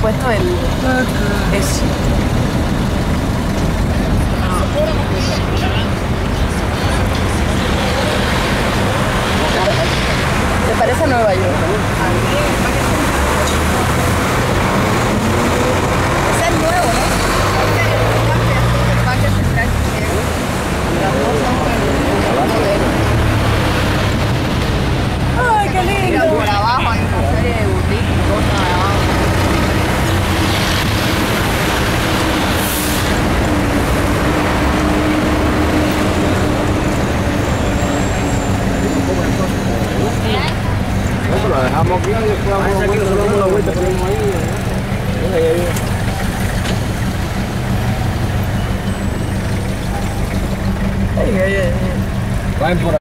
puesto el... Eso. ¿Te parece a Nueva York? Eso lo dejamos aquí y después vamos a la vuelta, ponemos ahí. ¿eh? Ahí, ahí. Ay, ay, ay. Vayan por